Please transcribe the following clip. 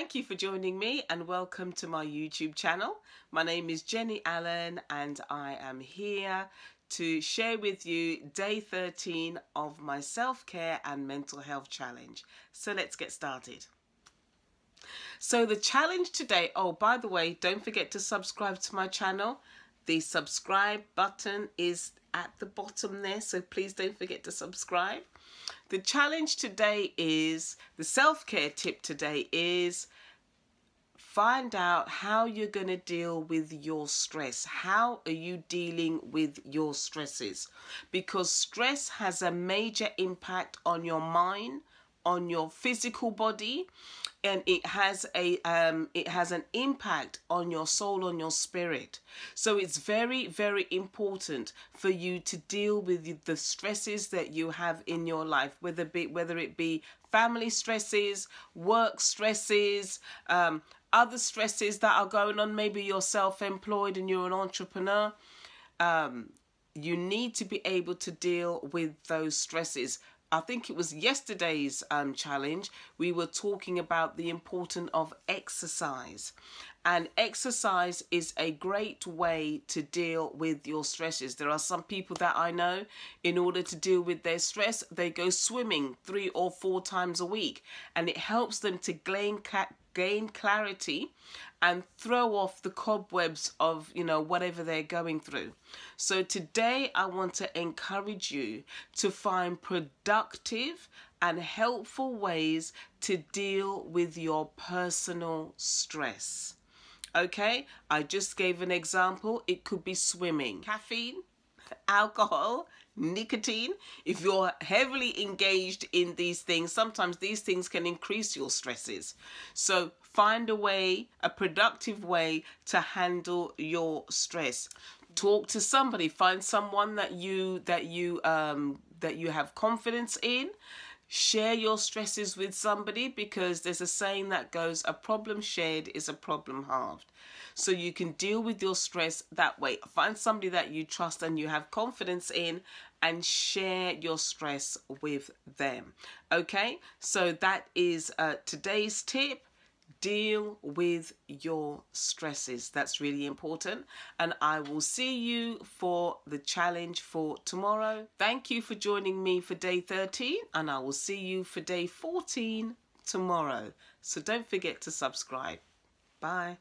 Thank you for joining me and welcome to my YouTube channel. My name is Jenny Allen and I am here to share with you day 13 of my self-care and mental health challenge. So let's get started. So the challenge today, oh by the way, don't forget to subscribe to my channel. The subscribe button is at the bottom there, so please don't forget to subscribe. The challenge today is, the self-care tip today is find out how you're going to deal with your stress. How are you dealing with your stresses? Because stress has a major impact on your mind, on your physical body, and it has a um it has an impact on your soul on your spirit. So it's very very important for you to deal with the stresses that you have in your life whether be whether it be family stresses work stresses um other stresses that are going on maybe you're self-employed and you're an entrepreneur. Um you need to be able to deal with those stresses I think it was yesterday's um, challenge, we were talking about the importance of exercise. And exercise is a great way to deal with your stresses. There are some people that I know, in order to deal with their stress, they go swimming three or four times a week. And it helps them to gain, gain clarity and throw off the cobwebs of you know whatever they're going through so today i want to encourage you to find productive and helpful ways to deal with your personal stress okay? I just gave an example. It could be swimming. Caffeine alcohol nicotine. If you're heavily engaged in these things sometimes these things can increase your stresses. So find a way a productive way to handle your stress. Talk to somebody. Find someone that you that you um that you have confidence in share your stresses with somebody because there's a saying that goes a problem shared is a problem halved. So you can deal with your stress that way. Find somebody that you trust and you have confidence in and share your stress with them. Okay? So that is uh, today's tip deal with your stresses. That's really important. And i will see you for the challenge for tomorrow. Thank you for joining me for day 13 and i will see you for day 14 tomorrow. So don't forget to subscribe. Bye